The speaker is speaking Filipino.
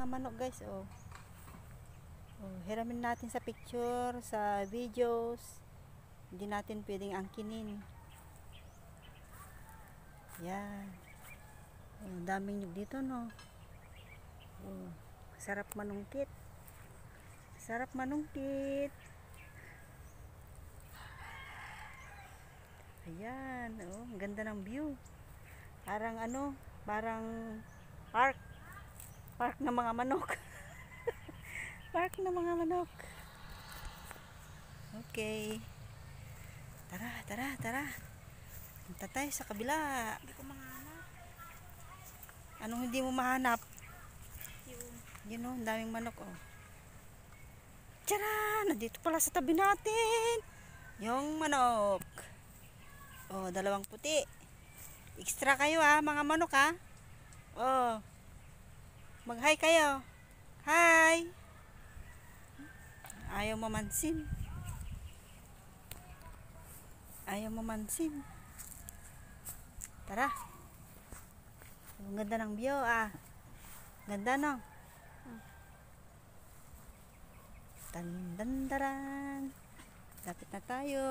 mga manok guys oh. oh hiramin natin sa picture sa videos. Hindi natin pwedeng angkinin. Yan. Oh, daming nyug dito no? Oh, sarap manungkit. Sarap manungkit. Ayan oh, ang ganda ng view. Parang ano parang park park ng mga manok. Park ng mga manok. Okay. Tara tara tara. Punta tayo sa kabila. Hindi ko mahanap. anong hindi mo mahanap? Yung yun o ang daming manok oh. Tara nandito pala sa tabi natin. Yung manok. Oh dalawang puti. Extra kayo ah mga manok ah. Oh mag hi kayo. Hi. Ayaw mamansin ayaw mamansin tara. Ang ganda ng view ah. Ganda no? Tan dan daran lapit na tayo